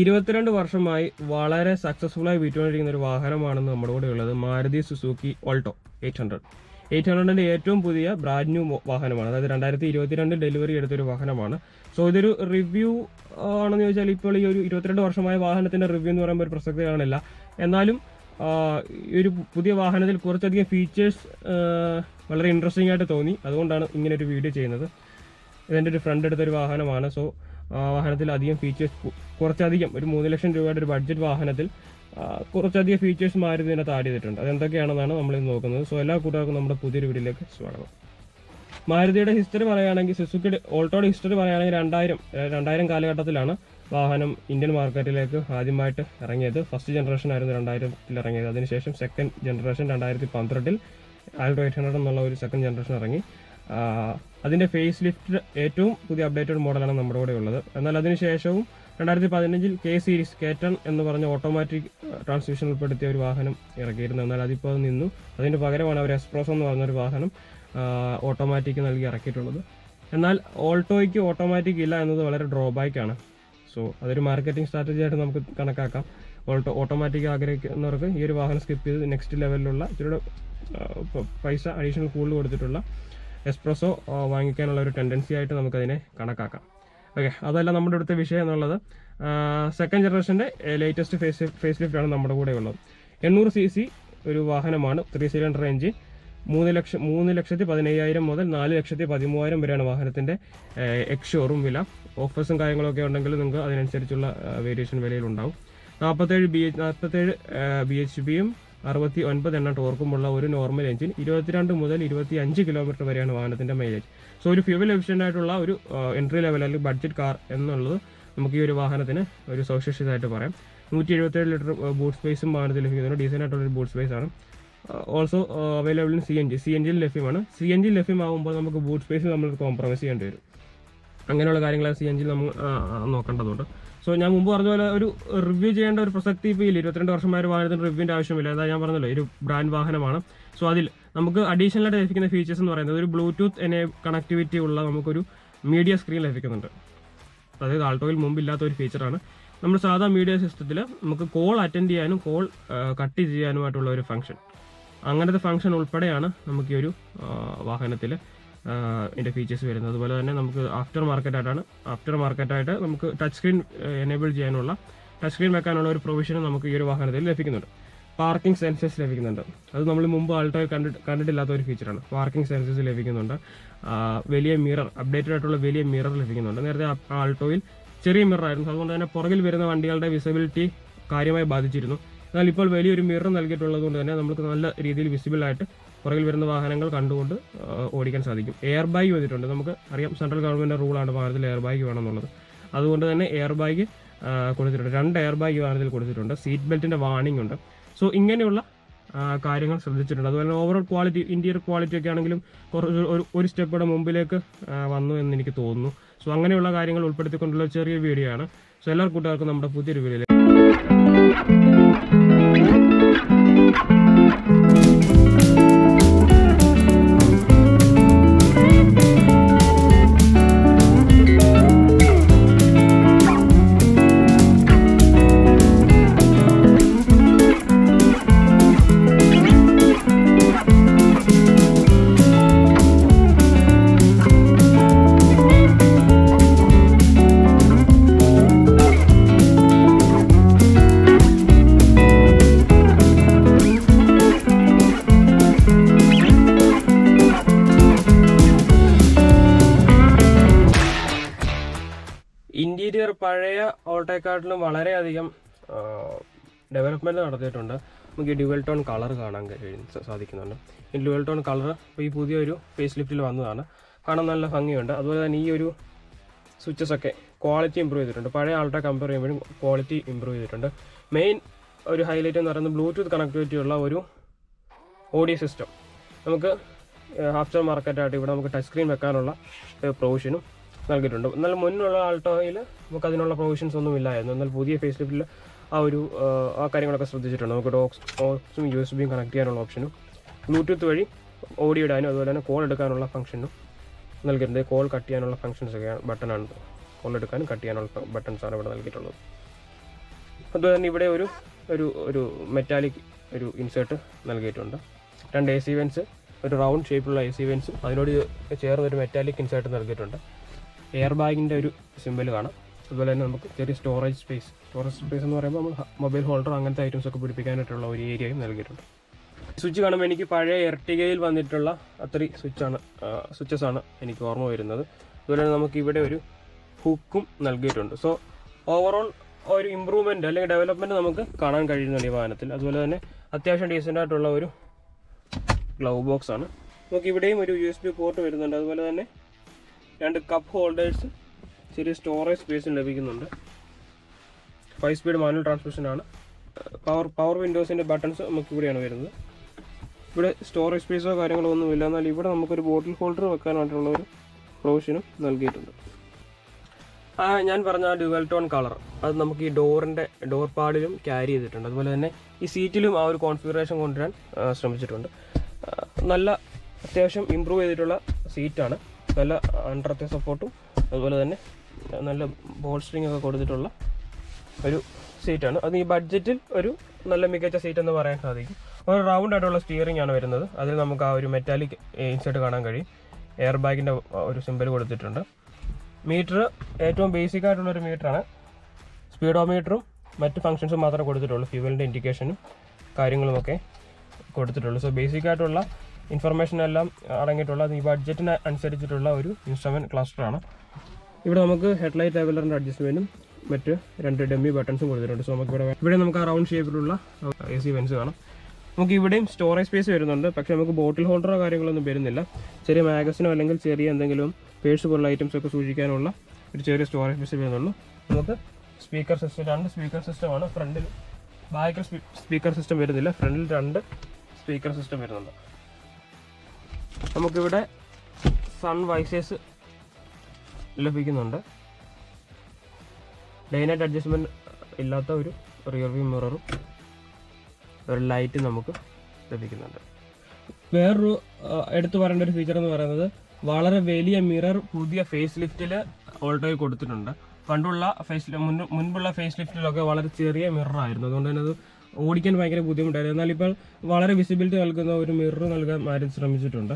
ഇരുപത്തിരണ്ട് വർഷമായി വളരെ സക്സസ്ഫുൾ ആയി വിറ്റുകൊണ്ടിരിക്കുന്ന ഒരു വാഹനമാണ് നമ്മുടെ കൂടെ ഉള്ളത് Maruti Suzuki Alto eight hundred. Eight ഹൺഡ്രഡിന്റെ ഏറ്റവും പുതിയ ബ്രാൻഡ് ന്യൂ വാഹനമാണ്. അതായത് രണ്ടായിരത്തി ഇരുപത്തിരണ്ട് ഡെലിവറി എടുത്തൊരു വാഹനമാണ്. സോ ഇതൊരു റിവ്യൂ ആണെന്ന് ചോദിച്ചാൽ ഇപ്പോൾ ഈ ഒരു ഇരുപത്തിരണ്ട് വർഷമായ വാഹനത്തിന്റെ റിവ്യൂ എന്ന് പറയുമ്പോൾ ഒരു പ്രസക്തി കാണില്ല. എന്നാലും ഈ ഒരു പുതിയ വാഹനത്തിൽ കുറച്ചധികം ഫീച്ചേഴ്സ് വളരെ ഇൻട്രസ്റ്റിംഗ് ആയിട്ട് തോന്നി. അതുകൊണ്ടാണ് ഇങ്ങനെ ഒരു വീഡിയോ ചെയ്യുന്നത്. ഇതെന്റെ ഒരു ഫ്രണ്ട് എടുത്തൊരു വാഹനമാണ്. സോ വാഹനത്തിൽ അധികം ഫീച്ചേഴ്സ് കുറച്ചധികം ഒരു മൂന്ന് ലക്ഷം രൂപയുടെ ഒരു ബഡ്ജറ്റ് വാഹനത്തിൽ കുറച്ചധികം ഫീച്ചേഴ്സ് മാരുതി ഇതിനകത്ത് ആഡ് ചെയ്തിട്ടുണ്ട് അതെന്തൊക്കെയാണെന്നാണ് നമ്മൾ ഇന്ന് നോക്കുന്നത്. സോ എല്ലാ കൂട്ടുകാർക്കും നമ്മുടെ പുതിയൊരു വീഡിയോയിലേക്ക് സ്വാഗതം. മാരുതിയുടെ ഹിസ്റ്ററി പറയുകയാണെങ്കിൽ സുസുക്കിയുടെ ഓൾട്ടോയുടെ ഹിസ്റ്ററി പറയുകയാണെങ്കിൽ രണ്ടായിരം രണ്ടായിരം കാലഘട്ടത്തിലാണ് വാഹനം ഇന്ത്യൻ മാർക്കറ്റിലേക്ക് ആദ്യമായിട്ട് ഇറങ്ങിയത്. ഫസ്റ്റ് ജനറേഷൻ ആയിരുന്നു രണ്ടായിരത്തിൽ ഇറങ്ങിയത്. അതിനുശേഷം സെക്കൻഡ് ജനറേഷൻ രണ്ടായിരത്തി പന്ത്രണ്ടിൽ ആൾട്ടോ എയ്റ്റ് ഹൺഡ്രഡ് എന്നുള്ള ഒരു സെക്കൻഡ് ജനറേഷൻ ഇറങ്ങി. ആ, അതിന്റെ ഫേസ് ലിഫ്റ്റ് ഏറ്റവും പുതിയ അപ്ഡേറ്റഡ് മോഡലാണ് നമ്മുടെ കൂടെ ഉള്ളത്. എന്നാൽ അതിനുശേഷവും രണ്ടായിരത്തി പതിനഞ്ചിൽ കെ സീരീസ് കേറ്റൺ എന്ന് പറഞ്ഞ ഓട്ടോമാറ്റിക് ട്രാൻസ്മിഷൻ ഉൾപ്പെടുത്തിയ ഒരു വാഹനം ഇറക്കിയിരുന്നു. എന്നാൽ അതിപ്പോൾ അത് നിന്നു. അതിന് പകരമാണ് അവർ എക്സ്പ്രോസ് എന്ന് പറഞ്ഞൊരു വാഹനം ഓട്ടോമാറ്റിക് നൽകി ഇറക്കിയിട്ടുള്ളത്. എന്നാൽ ഓൾട്ടോയ്ക്ക് ഓട്ടോമാറ്റിക് ഇല്ല എന്നത് വളരെ ഡ്രോബാക്ക് ആണ്. സോ അതൊരു മാർക്കറ്റിംഗ് സ്ട്രാറ്റജി ആയിട്ട് നമുക്ക് കണക്കാക്കാം. ഓൾട്ടോ ഓട്ടോമാറ്റിക് ആഗ്രഹിക്കുന്നവർക്ക് ഈ ഒരു വാഹനം സ്കിപ്പ് ചെയ്ത് നെക്സ്റ്റ് ലെവലിലുള്ള ഇച്ചിരി പൈസ അഡീഷണൽ കൂടുതൽ കൊടുത്തിട്ടുള്ള എക്സ്പ്രസോ വാങ്ങിക്കാനുള്ള ഒരു ടെൻഡൻസി ആയിട്ട് നമുക്കതിനെ കണക്കാക്കാം. ഓക്കെ അതല്ല നമ്മുടെ അടുത്ത വിഷയം എന്നുള്ളത്. സെക്കൻഡ് ജനറേഷന്റെ ലേറ്റസ്റ്റ് ഫേസ് ഫേസ് ലിഫ്റ്റ് ആണ് നമ്മുടെ കൂടെ ഉള്ളത്. എണ്ണൂറ് സി സി ഒരു വാഹനമാണ് ത്രീ സിലിണ്ടർ എഞ്ചിൻ മൂന്ന് ലക്ഷം മൂന്ന് ലക്ഷത്തി പതിനയ്യായിരം മുതൽ നാല് ലക്ഷത്തി പതിമൂവായിരം വരെയാണ് വാഹനത്തിന്റെ എക്സ് ഷോറൂം വില. ഓഫേഴ്സും കാര്യങ്ങളൊക്കെ ഉണ്ടെങ്കിൽ നിങ്ങൾക്ക് അതിനനുസരിച്ചുള്ള വേരിയേഷൻ വിലയിലുണ്ടാവും. നാൽപ്പത്തേഴ് ബി എച്ച് നാൽപ്പത്തേഴ് ബി എച്ച് പിയും അറുപത്തി ഒൻപത് എണ്ണം ടോർക്കുമുള്ള ഒരു നോർമൽ എഞ്ചിൻ ഇരുപത്തിരണ്ട് മുതൽ ഇരുപത്തി അഞ്ച് കിലോമീറ്റർ വരെയാണ് വാഹനത്തിന്റെ മൈലേജ് സോ ഒരു ഫ്യൂവൽ എഫിഷ്യന്റ് ആയിട്ടുള്ള ഒരു എൻട്രി ലെവൽ അല്ലെങ്കിൽ ബഡ്ജറ്റ് കാർ എന്നുള്ളത് നമുക്ക് ഈ ഒരു വാഹനത്തിന് ഒരു സവിശേഷതയായിട്ട് പറയാം. നൂറ്റി എഴുപത്തേഴ് ലിറ്റർ ബൂട്ട് സ്പേസും വാഹനത്തിൽ ലഭിക്കുന്നുണ്ട് ആയിട്ടുള്ള ഒരു ബൂട്ട് സ്പേസ് ആണ്. Also available C N G C N ജിയിൽ ലഭ്യമാണ്. സി എൻ ജി ലഭ്യമാകുമ്പോൾ നമുക്ക് ബൂട്ട് സ്പേസ് നമ്മൾ കോംപ്രമൈസ് ചെയ്യേണ്ടി വരും. അങ്ങനെയുള്ള കാര്യങ്ങളെ സി ജിയിൽ നമ്മൾ നോക്കേണ്ടതുണ്ട്. സോ ഞാൻ മുമ്പ് പറഞ്ഞ പോലെ ഒരു റിവ്യൂ ചെയ്യേണ്ട ഒരു പ്രസക്തി ഇപ്പോൾ ഇല്ല. ഇരുപത്തിരണ്ട് വർഷമായ ഒരു വാഹനത്തിന് റിവ്യൂവിന്റെ ആവശ്യമില്ല. അതാ ഞാൻ പറഞ്ഞല്ലോ ഒരു ബ്രാൻഡ് വാഹനമാണ്. സോ അതിൽ നമുക്ക് അഡീഷണൽ ആയിട്ട് ലഭിക്കുന്ന ഫീച്ചേഴ്സ് എന്ന് പറയുന്നത് ഒരു ബ്ലൂടൂത്ത് എന്നെ കണക്ടിവിറ്റി ഉള്ള നമുക്കൊരു മീഡിയ സ്ക്രീൻ ലഭിക്കുന്നുണ്ട്. അതായത് ആൾട്ടോയിൽ മുമ്പില്ലാത്ത ഒരു ഫീച്ചറാണ് നമ്മൾ സാധാ മീഡിയ സിസ്റ്റത്തിൽ നമുക്ക് കോൾ അറ്റൻഡ് ചെയ്യാനും കോൾ കട്ട് ചെയ്യാനുമായിട്ടുള്ള ഒരു ഫംഗ്ഷൻ അങ്ങനത്തെ ഫംഗ്ഷൻ ഉൾപ്പെടെയാണ് നമുക്ക് ഈ ഒരു വാഹനത്തിൽ ഇതിന്റെ ഫീച്ചേഴ്സ് വരുന്നത്. അതുപോലെ തന്നെ നമുക്ക് ആഫ്റ്റർ മാർക്കറ്റായിട്ടാണ് ആഫ്റ്റർ മാർക്കറ്റായിട്ട് നമുക്ക് ടച്ച് സ്ക്രീൻ എനേബിൾ ചെയ്യാനുള്ള ടച്ച് സ്ക്രീൻ വെക്കാനുള്ള ഒരു പ്രൊവിഷനും നമുക്ക് ഈ ഒരു വാഹനത്തിൽ ലഭിക്കുന്നുണ്ട്. പാർക്കിംഗ് സെൻസേഴ്സ് ലഭിക്കുന്നുണ്ട്. അത് നമ്മൾ മുമ്പ് ആൾട്ടോ കണ്ടിട്ട് കണ്ടിട്ടില്ലാത്ത ഒരു ഫീച്ചറാണ് പാർക്കിംഗ് സെൻസേഴ്സ് ലഭിക്കുന്നുണ്ട്. വലിയ മിറർ അപ്ഡേറ്റഡ് ആയിട്ടുള്ള വലിയ മിറർ ലഭിക്കുന്നുണ്ട്. നേരത്തെ ആൾട്ടോയിൽ ചെറിയ മിറർ ആയിരുന്നു. അതുകൊണ്ട് തന്നെ പുറകിൽ വരുന്ന വണ്ടികളുടെ വിസിബിലിറ്റി കാര്യമായി ബാധിച്ചിരുന്നു. എന്നാൽ ഇപ്പോൾ വലിയൊരു മിറർ നൽകിയിട്ടുള്ളത് കൊണ്ട് തന്നെ നമുക്ക് നല്ല രീതിയിൽ വിസിബിൾ ആയിട്ട് പുറകിൽ വരുന്ന വാഹനങ്ങൾ കണ്ടുകൊണ്ട് ഓടിക്കാൻ സാധിക്കും. എയർ ബാഗ് വന്നിട്ടുണ്ട്. നമുക്ക് അറിയാം സെൻട്രൽ ഗവൺമെന്റ് റൂളാണ് വാഹനത്തിൽ എയർ ബാഗ് വേണമെന്നുള്ളത്. അതുകൊണ്ട് തന്നെ എയർ ബാഗ് കൊടുത്തിട്ടുണ്ട്. രണ്ട് എയർ ബാഗ് വാഹനത്തിൽ കൊടുത്തിട്ടുണ്ട്. സീറ്റ് ബെൽറ്റിന്റെ വാണിംഗ് ഉണ്ട്. സോ ഇങ്ങനെയുള്ള കാര്യങ്ങൾ ശ്രദ്ധിച്ചിട്ടുണ്ട്. അതുപോലെ ഓവറോൾ ക്വാളിറ്റി ഇന്റീരിയർ ക്വാളിറ്റി ഒക്കെ ആണെങ്കിലും കുറച്ച് ഒരു ഒരു സ്റ്റെപ്പ് കൂടെ മുമ്പിലേക്ക് വന്നു എന്ന് എനിക്ക് തോന്നുന്നു. സോ അങ്ങനെയുള്ള കാര്യങ്ങൾ ഉൾപ്പെടുത്തിക്കൊണ്ടുള്ള ചെറിയ വീഡിയോ ആണ്. സോ എല്ലാ കൂട്ടുകാർക്കും നമ്മുടെ പുതിയൊരു വീഡിയോ ഓൾട്ടോക്കാട്ടിലും വളരെയധികം ഡെവലപ്മെന്റ് നടത്തിയിട്ടുണ്ട്. നമുക്ക് ഈ ഡ്യുവൽ ടോൺ കളർ കാണാൻ കഴിയും സാധിക്കുന്നുണ്ട്. ഈ ഡ്യുവൽ ടോൺ കളർ ഇപ്പോൾ ഈ പുതിയൊരു ഫേസ് ലിഫ്റ്റിൽ വന്നതാണ്. കാണാൻ നല്ല ഭംഗിയുണ്ട്. അതുപോലെ തന്നെ ഈ ഒരു സ്വിച്ചസ് ഒക്കെ ക്വാളിറ്റി ഇമ്പ്രൂവ് ചെയ്തിട്ടുണ്ട്. പഴയ ആളുടെ കമ്പയർ ചെയ്യുമ്പോഴും ക്വാളിറ്റി ഇമ്പ്രൂവ് ചെയ്തിട്ടുണ്ട്. മെയിൻ ഒരു ഹൈലൈറ്റ് എന്ന് പറയുന്നത് ബ്ലൂടൂത്ത് കണക്ടിവിറ്റി ഉള്ള ഒരു ഓഡിയോ സിസ്റ്റം നമുക്ക് ആഫ്റ്റർ മാർക്കറ്റായിട്ട് ഇവിടെ നമുക്ക് ടച്ച് സ്ക്രീൻ വെക്കാനുള്ള പ്രൊവിഷനും നൽകിയിട്ടുണ്ട്. എന്നാൽ മുന്നുള്ള ആൾട്ടോയിൽ നമുക്ക് അതിനുള്ള പ്രൊവിഷൻസ് ഒന്നും ഇല്ലായിരുന്നു. എന്നാൽ പുതിയ ഫേസ് ലിഫ്റ്റിൽ ആ ഒരു ആ, കാര്യങ്ങളൊക്കെ ശ്രദ്ധിച്ചിട്ടുണ്ട്. നമുക്ക് ഡോക്സ് ഓക്സും യു എസ് ബിയും കണക്ട് ചെയ്യാനുള്ള ഓപ്ഷനും ബ്ലൂടൂത്ത് വഴി ഓഡിയോ ഇടാനും അതുപോലെ തന്നെ കോൾ എടുക്കാനുള്ള ഫംഗ്ഷനും നൽകിയിട്ടുണ്ട്. കോൾ കട്ട് ചെയ്യാനുള്ള ഫംഗ്ഷൻസ് ഒക്കെയാണ് ബട്ടണാണ് കോൾ എടുക്കാനും കട്ട് ചെയ്യാനുള്ള ബട്ടൺസാണ് ഇവിടെ നൽകിയിട്ടുള്ളത്. അതുപോലെ തന്നെ ഇവിടെ ഒരു ഒരു ഒരു മെറ്റാലിക് ഒരു ഇൻസേർട്ട് നൽകിയിട്ടുണ്ട്. രണ്ട് എ സി വെൻസ് ഒരു റൗണ്ട് ഷേപ്പിലുള്ള എ സി വെൻസും അതിനോട് ചേർന്ന് ഒരു മെറ്റാലിക് ഇൻസേർട്ട് നൽകിയിട്ടുണ്ട്. എയർ ബാഗിന്റെ ഒരു സിമ്പിൾ കാണാം. അതുപോലെ തന്നെ നമുക്ക് ചെറിയ സ്റ്റോറേജ് സ്പേസ് സ്റ്റോറേജ് സ്പേസ് എന്ന് പറയുമ്പോൾ നമ്മൾ മൊബൈൽ ഹോൾഡർ അങ്ങനത്തെ ഐറ്റംസ് ഒക്കെ പിടിപ്പിക്കാനായിട്ടുള്ള ഒരു ഏരിയയും നൽകിയിട്ടുണ്ട്. സ്വിച്ച് കാണുമ്പോൾ എനിക്ക് പഴയ എർട്ടിഗയിൽ വന്നിട്ടുള്ള അത്രയും സ്വിച്ചാണ് സ്വിച്ചസ് ആണ് എനിക്ക് ഓർമ്മ വരുന്നത്. അതുപോലെ തന്നെ നമുക്ക് ഇവിടെ ഒരു ഹുക്കും നൽകിയിട്ടുണ്ട്. സോ ഓവറോൾ ഒരു ഇമ്പ്രൂവ്മെന്റ് അല്ലെങ്കിൽ ഡെവലപ്മെന്റ് നമുക്ക് കാണാൻ കഴിയുന്നുണ്ട് ഈ വാഹനത്തിൽ. അതുപോലെ തന്നെ അത്യാവശ്യം ഡീസന്റ് ആയിട്ടുള്ള ഒരു ഗ്ലൗ ബോക്സ് ആണ്. നമുക്ക് ഇവിടെയും ഒരു യു എസ് ബി പോർട്ട് വരുന്നുണ്ട്. അതുപോലെ തന്നെ രണ്ട് കപ്പ് ഹോൾഡേഴ്സ് ചെറിയ സ്റ്റോറേജ് സ്പേസും ലഭിക്കുന്നുണ്ട്. ഫൈവ് സ്പീഡ് മാനുവൽ ട്രാൻസ്മിഷൻ ആണ്. പവർ പവർ വിൻഡോസിന്റെ ബട്ടൺസ് നമുക്ക് ഇവിടെയാണ് വരുന്നത്. ഇവിടെ സ്റ്റോറേജ് സ്പേസോ കാര്യങ്ങളോ ഒന്നുമില്ല എന്നാൽ ഇവിടെ നമുക്കൊരു ബോട്ടിൽ ഹോൾഡർ വെക്കാനായിട്ടുള്ള ഒരു പ്രൊവിഷനും നൽകിയിട്ടുണ്ട്. ഞാൻ പറഞ്ഞ ആ ടോൺ കളർ അത് നമുക്ക് ഈ ഡോറിന്റെ ഡോർ പാഡിലും ക്യാരി ചെയ്തിട്ടുണ്ട്. അതുപോലെ തന്നെ ഈ സീറ്റിലും ആ ഒരു കോൺഫിഗറേഷൻ കൊണ്ടുവരാൻ ശ്രമിച്ചിട്ടുണ്ട്. നല്ല അത്യാവശ്യം ഇമ്പ്രൂവ് ചെയ്തിട്ടുള്ള സീറ്റാണ് നല്ല അണ്ടറത്തെ സപ്പോർട്ടും അതുപോലെ തന്നെ നല്ല ബോൾ സ്ട്രിങ് ഒക്കെ കൊടുത്തിട്ടുള്ള ഒരു സീറ്റാണ് അത് ഈ ബഡ്ജറ്റിൽ ഒരു നല്ല മികച്ച സീറ്റ് എന്ന് പറയാൻ സാധിക്കും. ഒരു റൗണ്ട് ആയിട്ടുള്ള സ്റ്റിയറിംഗ് ആണ് വരുന്നത്. അതിൽ നമുക്ക് ആ ഒരു മെറ്റാലിക് ഇൻസേർട്ട് കാണാൻ കഴിയും. എയർ ബാഗിന്റെ ഒരു സിമ്പിൾ കൊടുത്തിട്ടുണ്ട്. മീറ്റർ ഏറ്റവും ബേസിക് ആയിട്ടുള്ള ഒരു മീറ്ററാണ് സ്പീഡോമീറ്ററും മറ്റ് ഫങ്ഷൻസും മാത്രമേ കൊടുത്തിട്ടുള്ളൂ. ഫ്യൂവലിന്റെ ഇൻഡിക്കേഷനും കാര്യങ്ങളുമൊക്കെ കൊടുത്തിട്ടുള്ളൂ. സോ ബേസിക് ആയിട്ടുള്ള ഇൻഫർമേഷൻ എല്ലാം അടങ്ങിയിട്ടുള്ള ഈ ബഡ്ജറ്റിന് അനുസരിച്ചിട്ടുള്ള ഒരു ഇൻസ്ട്രുമെന്റ് ക്ലസ്റ്ററാണ് ഇവിടെ നമുക്ക് ഹെഡ്ലൈറ്റ് ലെവലറിന്റെ അഡ്ജസ്റ്റ്മെന്റും മറ്റ് രണ്ട് ഡെമ്മി ബട്ടൺസും കൊടുത്തിട്ടുണ്ട്. സോ നമുക്ക് ഇവിടെ ഇവിടെ നമുക്ക് റൗണ്ട് ഷേപ്പിലുള്ള എ സി വെൻസ് കാണാം നമുക്ക് ഇവിടെയും സ്റ്റോറേജ് സ്പേസ് വരുന്നുണ്ട്. പക്ഷേ നമുക്ക് ബോട്ടിൽ ഹോൾഡറോ കാര്യങ്ങളൊന്നും വരുന്നില്ല. ചെറിയ മാഗസിനോ അല്ലെങ്കിൽ ചെറിയ എന്തെങ്കിലും പേഴ്സ് പോലുള്ള ഐറ്റംസ് ഒക്കെ സൂക്ഷിക്കാനുള്ള ഒരു ചെറിയ സ്റ്റോറേജ് സ്പേസ് വരുന്നുള്ളൂ. നമുക്ക് സ്പീക്കർ സിസ്റ്റം രണ്ട് സ്പീക്കർ സിസ്റ്റമാണ് ഫ്രണ്ടിൽ ബാക്കിൽ സ്പീക്കർ സിസ്റ്റം വരുന്നില്ല. ഫ്രണ്ടിൽ രണ്ട് സ്പീക്കർ സിസ്റ്റം വരുന്നുണ്ട്. നമുക്കിവിടെ സൺ വൈസേഴ്സ് ലഭിക്കുന്നുണ്ട്. ഡേ നൈറ്റ് അഡ്ജസ്റ്റ്മെന്റ് ഇല്ലാത്ത ഒരു റിയർ വ്യൂ മിററും ഒരു ലൈറ്റ് നമുക്ക് ലഭിക്കുന്നുണ്ട്. വേറൊരു എടുത്തു പറയേണ്ട ഒരു ഫീച്ചർ എന്ന് പറയുന്നത് വളരെ വലിയ മിറർ പുതിയ ഫേസ് ലിഫ്റ്റിൽ ഓൾട്ടോയിൽ കൊടുത്തിട്ടുണ്ട്. പണ്ടുള്ള ഫേസ് മുൻപുള്ള ഫേസ് ലിഫ്റ്റിലൊക്കെ വളരെ ചെറിയ മിറർ ആയിരുന്നു. അതുകൊണ്ട് തന്നെ അത് ഓടിക്കാൻ ഭയങ്കര ബുദ്ധിമുട്ടായിരുന്നു. എന്നാൽ ഇപ്പോൾ വളരെ വിസിബിലിറ്റി നൽകുന്ന ഒരു മിറർ നൽകാൻ മാരുതി ശ്രമിച്ചിട്ടുണ്ട്.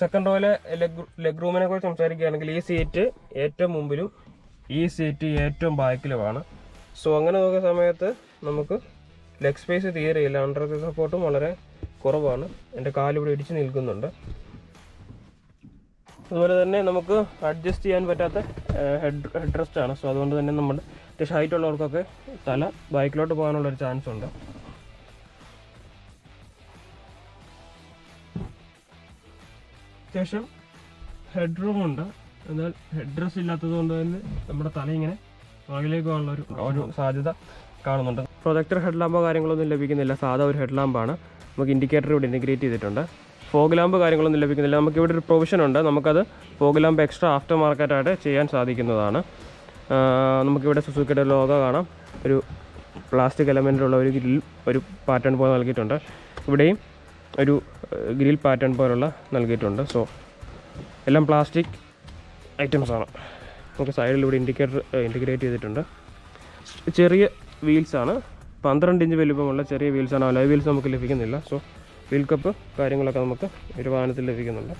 സെക്കൻഡ് റോയിലെ ലെഗ് ലെഗ് റൂമിനെ കുറിച്ച് സംസാരിക്കുകയാണെങ്കിൽ ഈ സീറ്റ് ഏറ്റവും മുമ്പിലും ഈ സീറ്റ് ഏറ്റവും ബാക്കിലുമാണ്. സോ അങ്ങനെ നോക്കുന്ന സമയത്ത് നമുക്ക് ലെഗ് സ്പേസ് തീരെയില്ല അണ്ടർ സപ്പോർട്ടും വളരെ കുറവാണ്. എന്റെ കാലിവിടെ ഇടിച്ച് നിൽക്കുന്നുണ്ട്. അതുപോലെ തന്നെ നമുക്ക് അഡ്ജസ്റ്റ് ചെയ്യാൻ പറ്റാത്ത ഹെഡ് ഹെഡ് റെസ്റ്റ് ആണ്. സോ അതുകൊണ്ട് തന്നെ നമ്മൾ അത്യാവശ്യം ഹൈറ്റ് ഉള്ളവർക്കൊക്കെ തല ബൈക്കിലോട്ട് പോകാനുള്ളൊരു ചാൻസ് ഉണ്ട്. അത്യാവശ്യം ഹെഡ് റൂം ഉണ്ട്. എന്നാൽ ഹെഡ് ഡ്രസ് ഇല്ലാത്തത് കൊണ്ട് തന്നെ നമ്മുടെ തല ഇങ്ങനെ പുറകിലേക്ക് പോകാനുള്ള ഒരു ഒരു സാധ്യത കാണുന്നുണ്ട്. പ്രൊജക്ടർ ഹെഡ് ലാമ്പോ കാര്യങ്ങളൊന്നും ലഭിക്കുന്നില്ല. സാധാ ഒരു ഹെഡ് ലാമ്പാണ് നമുക്ക് ഇൻഡിക്കേറ്റർ ഇവിടെ ഇന്റിഗ്രേറ്റ് ചെയ്തിട്ടുണ്ട്. ഫോഗ് ലാമ്പ് കാര്യങ്ങളൊന്നും ലഭിക്കുന്നില്ല. നമുക്ക് ഇവിടെ ഒരു പ്രൊവിഷൻ ഉണ്ട്. നമുക്കത് ഫോഗ് ലാമ്പ് എക്സ്ട്രാ ആഫ്റ്റർ മാർക്കറ്റായിട്ട് ചെയ്യാൻ സാധിക്കുന്നതാണ്. നമുക്കിവിടെ സുസുക്കിയുടെ ലോഗോ കാണാം. ഒരു പ്ലാസ്റ്റിക് എലമെന്റിലുള്ള ഒരു ഗ്രിൽ ഒരു പാറ്റേൺ പോലെ നൽകിയിട്ടുണ്ട്. ഇവിടെയും ഒരു ഗ്രിൽ പാറ്റേൺ പോലുള്ള നൽകിയിട്ടുണ്ട്. സോ എല്ലാം പ്ലാസ്റ്റിക് ഐറ്റംസാണ് നമുക്ക് സൈഡിൽ ഇവിടെ ഇൻഡിക്കേറ്റർ ഇന്റിഗ്രേറ്റ് ചെയ്തിട്ടുണ്ട്. ചെറിയ വീൽസാണ് പന്ത്രണ്ട് ഇഞ്ച് വലിപ്പമുള്ള ചെറിയ വീൽസാണ് അലോയ് വീൽസ് നമുക്ക് ലഭിക്കുന്നില്ല. സോ വീൽ കപ്പ് കാര്യങ്ങളൊക്കെ നമുക്ക് ഒരു വാഹനത്തിൽ ലഭിക്കുന്നുണ്ട്.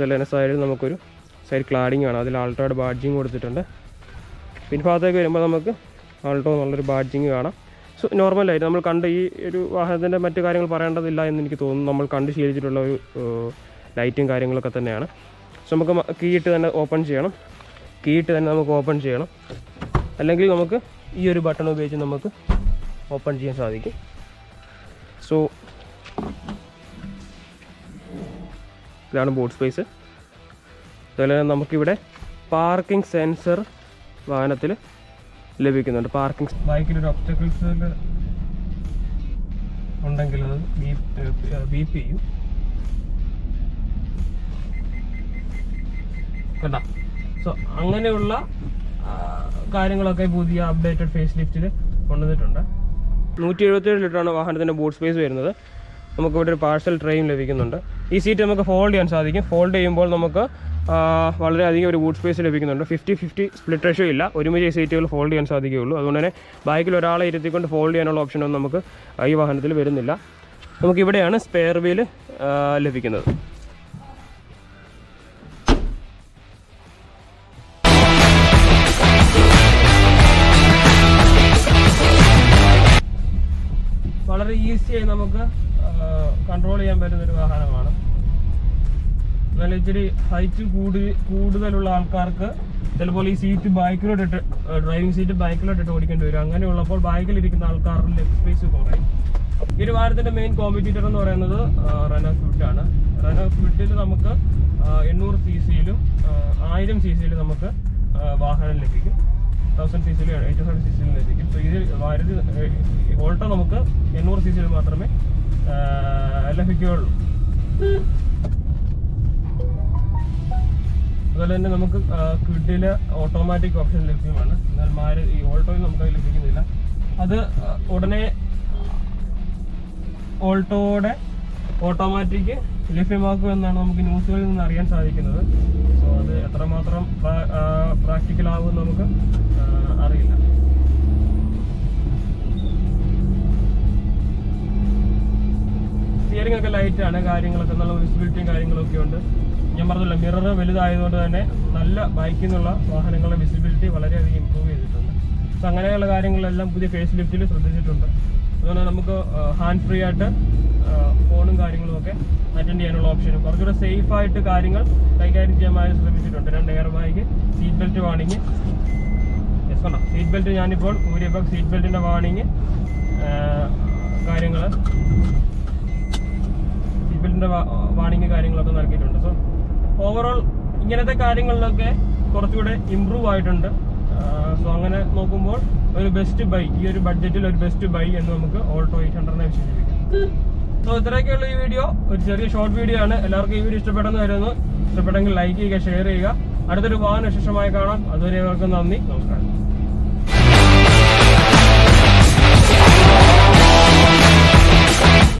തന്നെ സൈഡിൽ നമുക്കൊരു സൈഡ് ക്ലാഡിംഗ് ആണ്. അതിൽ ആൾട്ടോയുടെ ബാഡ്ജിങ് കൊടുത്തിട്ടുണ്ട്. പിൻഭാഗത്തേക്ക് വരുമ്പോൾ നമുക്ക് ആൾട്ടോ എന്നുള്ളൊരു ബാഡ്ജിങ് കാണാം. സോ നോർമലായിട്ട് നമ്മൾ കണ്ട് ഈ ഒരു വാഹനത്തിന്റെ മറ്റു കാര്യങ്ങൾ പറയേണ്ടതില്ല എന്ന് എനിക്ക് തോന്നുന്നു. നമ്മൾ കണ്ട് ശീലിച്ചിട്ടുള്ള ഒരു ലൈറ്റും കാര്യങ്ങളൊക്കെ തന്നെയാണ്. സോ നമുക്ക് മ- കീ ഇട്ട് തന്നെ ഓപ്പൺ ചെയ്യണം. കീ ഇട്ട് തന്നെ നമുക്ക് ഓപ്പൺ ചെയ്യണം. അല്ലെങ്കിൽ നമുക്ക് ഈ ഒരു ബട്ടൺ ഉപയോഗിച്ച് നമുക്ക് ഓപ്പൺ ചെയ്യാൻ സാധിക്കും. സോ ഇതാണ് ബോട്ട് സ്പേസ്. അതുപോലെ നമുക്കിവിടെ പാർക്കിംഗ് സെൻസർ വാഹനത്തിൽ ലഭിക്കുന്നുണ്ട്. പാർക്കിംഗ് ബൈക്കിലൊരു ഒബ്സ്റ്റക്കിൾസ് ഉണ്ടെങ്കിൽ അത് ബീപ്പ് ചെയ്യും. കേട്ടോ സോ അങ്ങനെയുള്ള കാര്യങ്ങളൊക്കെ പുതിയ അപ്ഡേറ്റഡ് ഫേസ് ലിഫ്റ്റിൽ കൊണ്ടുവന്നിട്ടുണ്ട്. നൂറ്റി എഴുപത്തേഴ് ലിറ്ററാണ് വാഹനത്തിന്റെ ബൂട്ട് സ്പേസ് വരുന്നത്. നമുക്കിവിടെ ഒരു പാഴ്സൽ ട്രെയിൻ ലഭിക്കുന്നുണ്ട്. ഈ സീറ്റ് നമുക്ക് ഫോൾഡ് ചെയ്യാൻ സാധിക്കും. ഫോൾഡ് ചെയ്യുമ്പോൾ നമുക്ക് വളരെയധികം ഒരു വൂഡ് സ്പേസ് ലഭിക്കുന്നുണ്ട്. ഫിഫ്റ്റി ഫിഫ്റ്റി സ്പ്ലിറ്റ് റേഷ്യോ ഇല്ല. ഒരുമിച്ച് ഈ സീറ്റുകൾ ഫോൾഡ് ചെയ്യാൻ സാധിക്കുകയുള്ളൂ. അതുകൊണ്ട് തന്നെ ബൈക്കിൽ ഒരാളെ ഇരുത്തിക്കൊണ്ട് ഫോൾഡ് ചെയ്യാനുള്ള ഓപ്ഷനൊന്നും നമുക്ക് ഈ വാഹനത്തിൽ വരുന്നില്ല. നമുക്കിവിടെയാണ് സ്പെയർ വീൽ ലഭിക്കുന്നത്. വളരെ ഈസിയായി നമുക്ക് കൺട്രോൾ ചെയ്യാൻ പറ്റുന്ന ഒരു വാഹനമാണ്. എന്നാൽ ഇച്ചിരി ഹൈറ്റ് കൂടി കൂടുതലുള്ള ആൾക്കാർക്ക് ചിലപ്പോൾ ഈ സീറ്റ് ബൈക്കിലോട്ട് ഡ്രൈവിംഗ് സീറ്റ് ബൈക്കിലോട്ട് ഇട്ട് ഓടിക്കേണ്ടി വരും. അങ്ങനെയുള്ളപ്പോൾ ബൈക്കിലിരിക്കുന്ന ആൾക്കാരുടെ ലെഗ് സ്പേസ് കുറയും. ഈ ഒരു വാഹനത്തിന്റെ മെയിൻ കോമ്പറ്റീറ്റർ എന്ന് പറയുന്നത് റെനോ ക്വിഡ് ആണ്. റെനോ ക്വിഡിൽ നമുക്ക് എണ്ണൂറ് സി സിയിലും ആയിരം സി സിയിലും നമുക്ക് വാഹനം ലഭിക്കും. തൗസൻഡ് സി സിയിലും എയ്റ്റ് ഹൺഡ്രഡ് സി സിയിലും ലഭിക്കും. സോ ഇതിൽ മാരുതി ഓൾട്ടോ നമുക്ക് എണ്ണൂറ് സി സിയിൽ മാത്രമേ ലഭിക്കുകയുള്ളൂ. അതുപോലെ തന്നെ നമുക്ക് കിഡിൽ ഓട്ടോമാറ്റിക് ഓപ്ഷൻ ലഭ്യമാണ്. എന്നാൽ മാരു ഈ ഓൾട്ടോയിൽ നമുക്ക് ലഭിക്കുന്നില്ല. അത് ഉടനെ ഓൾട്ടോയുടെ ഓട്ടോമാറ്റിക് ലഭ്യമാക്കുമെന്നാണ് നമുക്ക് ന്യൂസുകളിൽ നിന്ന് അറിയാൻ സാധിക്കുന്നത്. സോ അത് എത്രമാത്രം പ്രാക്ടിക്കൽ ആകുമെന്ന് നമുക്ക് ആ, അറിയില്ല. സ്റ്റിയറിംഗ് ഒക്കെ ലൈറ്റ് ആണ് കാര്യങ്ങളൊക്കെ നല്ല വിസിബിലിറ്റിയും കാര്യങ്ങളൊക്കെ ഉണ്ട്. ഞാൻ പറഞ്ഞില്ല മിറർ വലുതായതുകൊണ്ട് തന്നെ നല്ല ബൈക്കിൽ നിന്നുള്ള വാഹനങ്ങളുടെ വിസിബിലിറ്റി വളരെയധികം ഇമ്പ്രൂവ് ചെയ്തിട്ടുണ്ട്. സോ അങ്ങനെയുള്ള കാര്യങ്ങളെല്ലാം പുതിയ ഫേസ് ലിഫ്റ്റിൽ ശ്രദ്ധിച്ചിട്ടുണ്ട്. അതുകൊണ്ട് നമുക്ക് ഹാൻഡ് ഫ്രീ ആയിട്ട് ഫോണും കാര്യങ്ങളും ഒക്കെ അറ്റൻഡ് ചെയ്യാനുള്ള ഓപ്ഷനും കുറച്ചുകൂടെ സേഫ് ആയിട്ട് കാര്യങ്ങൾ കൈകാര്യം ചെയ്യാൻ ശ്രമിച്ചിട്ടുണ്ട്. രണ്ട് എയർ ബാഗ് സീറ്റ് ബെൽറ്റ് വാണിങ് കണ്ടോ സീറ്റ് ബെൽറ്റ് ഞാനിപ്പോൾ ഊരിയപ്പോൾ സീറ്റ് ബെൽറ്റിന്റെ വാണിങ് കാര്യങ്ങൾ സീറ്റ് ബെൽറ്റിന്റെ വാണിങ് കാര്യങ്ങളൊക്കെ നൽകിയിട്ടുണ്ട്. സോ ഓവറോൾ ഇങ്ങനത്തെ കാര്യങ്ങളിലൊക്കെ കുറച്ചുകൂടെ ഇമ്പ്രൂവ് ആയിട്ടുണ്ട്. സോ അങ്ങനെ നോക്കുമ്പോൾ ഒരു ബെസ്റ്റ് ബൈ ഈ ഒരു ബഡ്ജറ്റിൽ ഒരു ബെസ്റ്റ് ബൈ എന്ന് നമുക്ക് ഓൾട്ടോ എയ്റ്റ് ഹൺഡ്രഡിനെ വിശേഷിപ്പിക്കാം. സോ ഇത്രയൊക്കെയുള്ള ഈ വീഡിയോ ഒരു ചെറിയ ഷോർട്ട് വീഡിയോ ആണ്. എല്ലാവർക്കും ഈ വീഡിയോ ഇഷ്ടപ്പെടുന്ന വരുന്നു ഇഷ്ടപ്പെട്ടെങ്കിൽ ലൈക്ക് ചെയ്യുക ഷെയർ ചെയ്യുക. അടുത്തൊരു വാഹന വിശേഷമായി കാണാം. അതുവരെ എല്ലാവർക്കും നന്ദി. നമസ്കാരം.